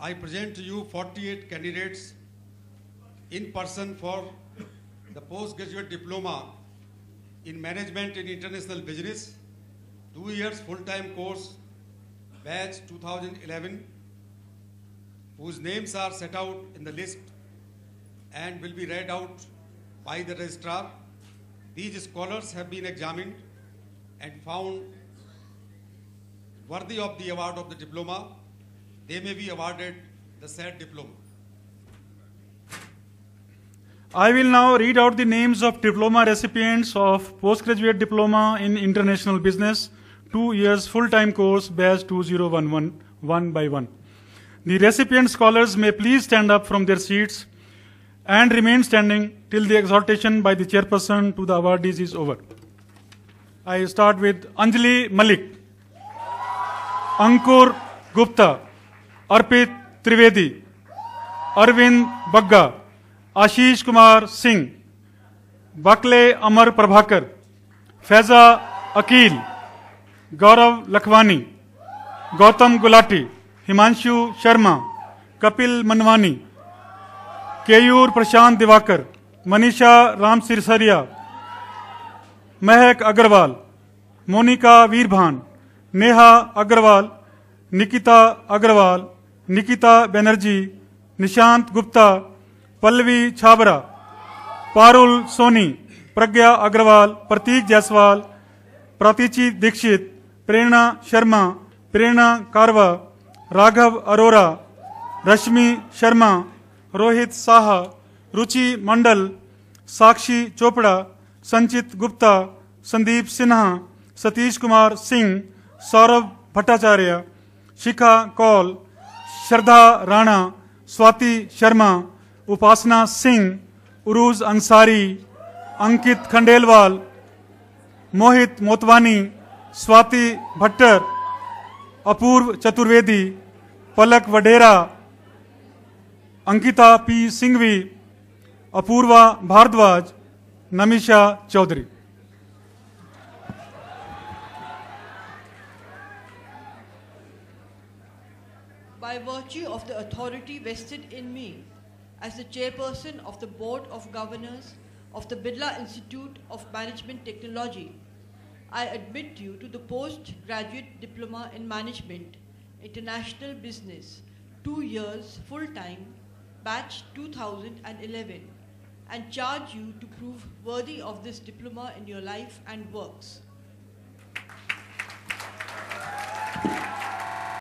I present to you 48 candidates in person for the postgraduate diploma in management in international business, two years full-time course, batch 2011, whose names are set out in the list and will be read out by the registrar. These scholars have been examined and found worthy of the award of the diploma. They may be awarded the said diploma. I will now read out the names of diploma recipients of postgraduate diploma in international business, two years full-time course, batch 2011, one by one. The recipient scholars may please stand up from their seats and remain standing till the exhortation by the chairperson to the awardees is over. I start with Anjali Malik, Ankur Gupta, Arpit Trivedi, Arvind Bagga, Ashish Kumar Singh, Bakle Amar Prabhakar, Faiza Akil, Gaurav Lakhwani, Gautam Gulati, Himanshu Sharma, Kapil Manwani, Keyur Prashant Diwakar, Manisha Ram Sirsaria, Mahak Agarwal, Monika Veerbhan, Neha Agarwal, Nikita Agarwal Nikita Banerjee, Nishant Gupta, Pallavi Chhabra, Parul Soni, प्रज्ञा अग्रवाल, प्रतीक जायसवाल, प्रातिची दीक्षित, प्रेरणा शर्मा, प्रेरणा कारवा, राघव अरोरा, रश्मि शर्मा, रोहित साहा, रुचि मंडल, साक्षी चोपड़ा, संचित गुप्ता, संदीप सिन्हा, सतीश कुमार सिंह, सौरभ भट्टाचार्य, शिखा कौल श्रद्धा, Rana, Swati Sharma, Upasana Singh, Urooj Ansari, Ankit Khandelwal, Mohit Motwani, Swati Bhattar, Apurv Chaturvedi, Palak Vadera, Ankita P Singhvi, Apurva Bhardwaj Namisha Chaudhary. By virtue of the authority vested in me as the chairperson of the Board of Governors of the Birla Institute of Management Technology, I admit you to the postgraduate diploma in management, international business, two years full-time, batch 2011, and charge you to prove worthy of this diploma in your life and works.